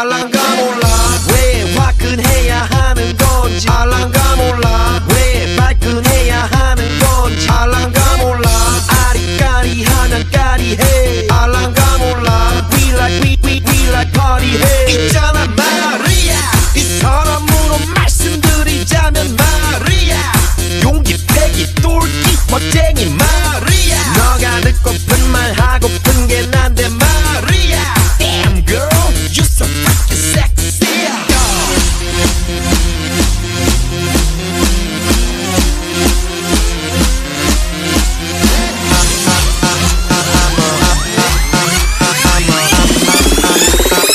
alangamos la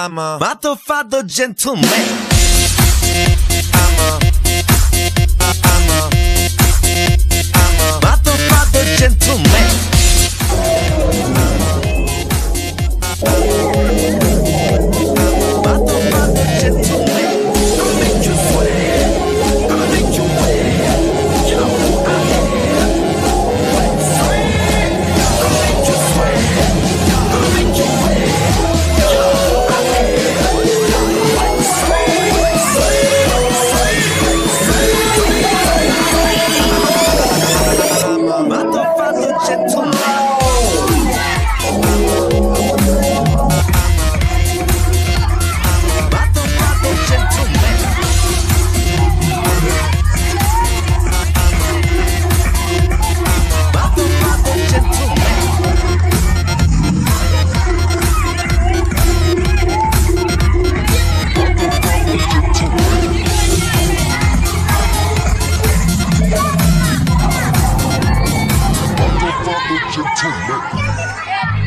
chiama? Matto Fado Gentleman. brother gentleman.